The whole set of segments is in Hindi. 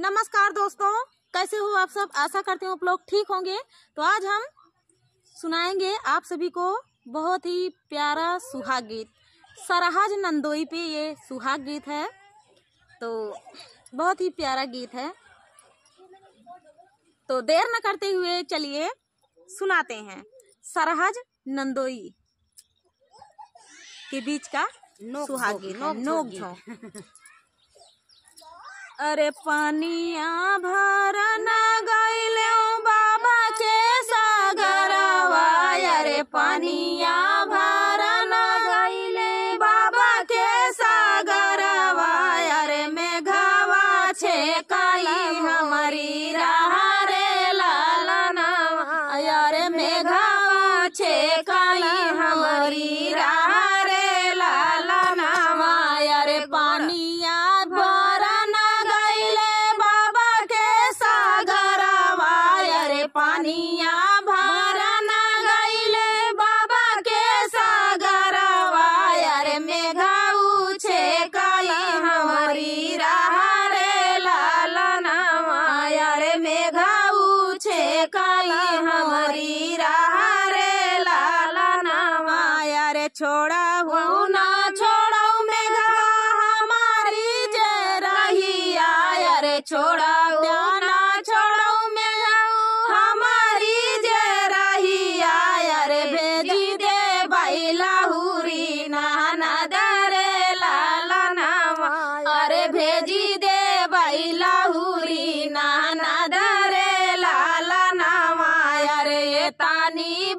नमस्कार दोस्तों कैसे हो आप सब? आशा करते हो आप लोग ठीक होंगे। तो आज हम सुनाएँगे आप सभी को बहुत ही प्यारा सुहाग गीत। सरहज नंदोई पे ये सुहाग गीत है। तो बहुत ही प्यारा गीत है। तो देर न करते हुए चलिए सुनाते हैं। सरहज नंदोई के बीच का सुहाग गीत नोक झोंक अरे पानिया भरन गईले बाबा के सागर सागरवा अरे पानिया पानिया भरन गईले बाबा के सागरवा अरे मेघाऊ छे काली हमारी राह रे लालनवा अरे मेघाऊ छे काली हमारी राह रे लालनवा अरे छोड़ा हूँ ना ये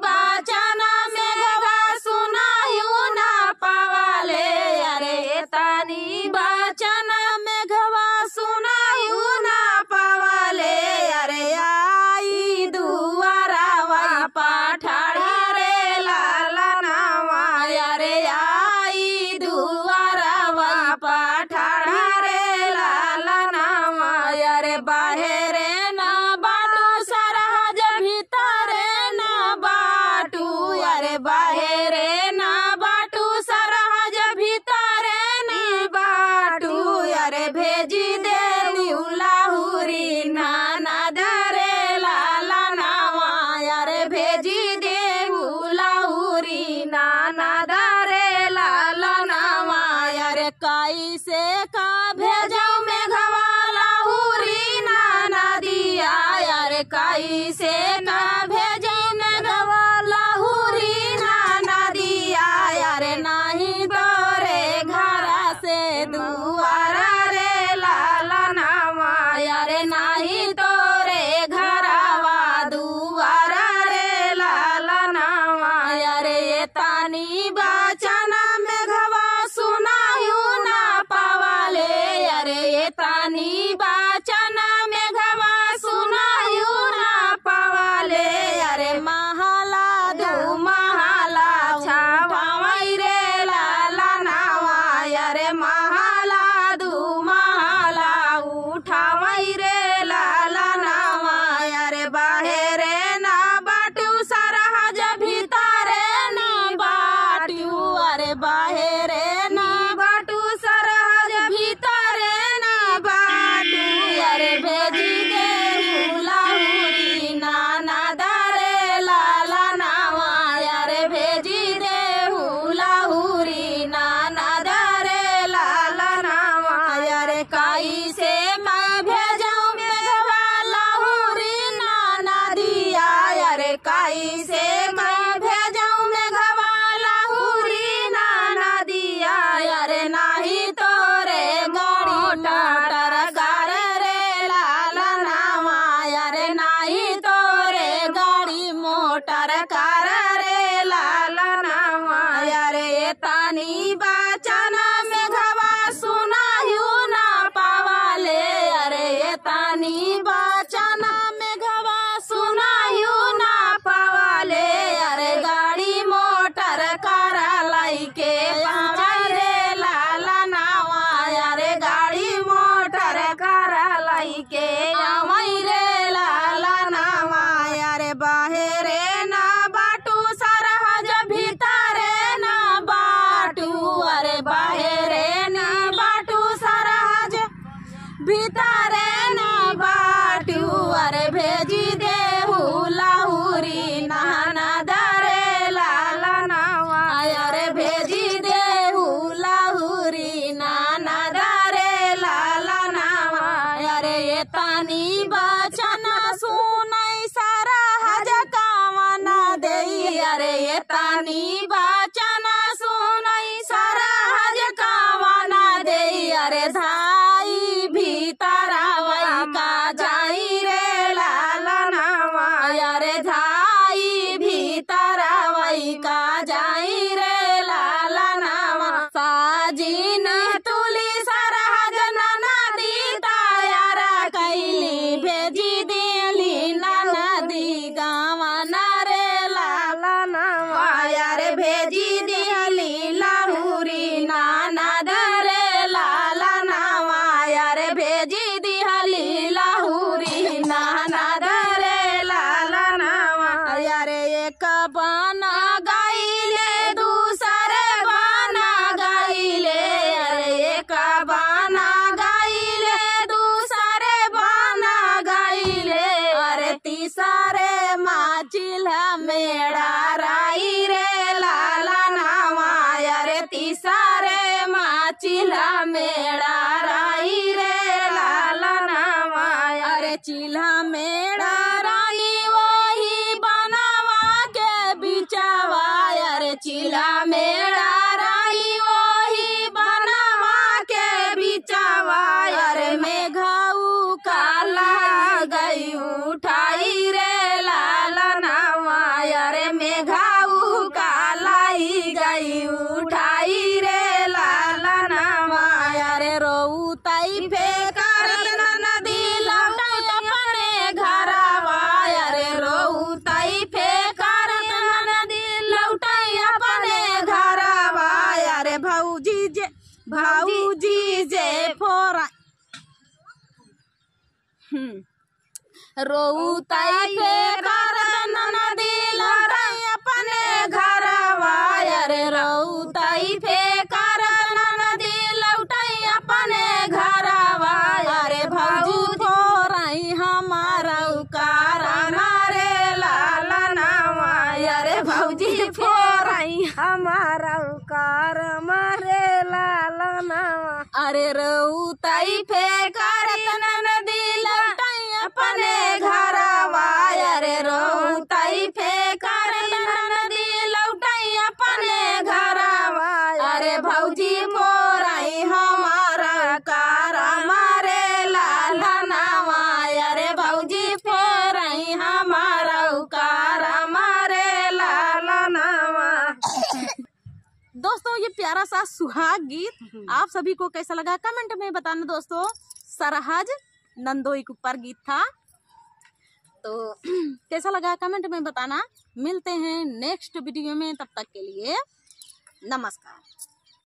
बाहेरे ना बाटू, सरहज भीतरे ना बाटू। अरे भेजी दे लाहुरी, नाना धरे लाला नावा। अरे भेजी दे लाहुरी, नाना धरे लाला नावा। अरे काई से का भेजो में घवा लाहुरी, नाना दिया। अरे काई का भेजो अरे तानी में घवा सुनायू ना पावाले। अरे गाड़ी मोटर कर लाई के रे लाला नावा अरे गाड़ी मोटर कर लाई के वर भेजी देहू लाहुरी नहाना दारे लाला नावा। अरे भेजी देहू लाहुरी नाना दारे लाला नावा। अरे ये तानी बचन सुनाई सारा हज कावना दे अरे ये तानी बचन एक बना गाइले, दूसरे बना गाइले। अरे एक बना गाइले, दूसरे बना गाइले। अरे तीसरे माचिल मेड़ा जे भौजी जे फोरा। रोऊ ताई फेकर नदी लौटाई अपने घरवा अरे रोऊ ताई फेकर नदी लौटाई अपने घरवा अरे भौजी फोराई हमारा उकारा मारे लाला नावा अरे फोराई हमारा उकार मारे अरे रोऊ ताई फेकर ये प्यारा सा सुहाग गीत आप सभी को कैसा लगा? कमेंट में बताना दोस्तों। सरहज नंदोई के गीत था। तो कैसा लगा कमेंट में बताना। मिलते हैं नेक्स्ट वीडियो में तब तक के लिए नमस्कार।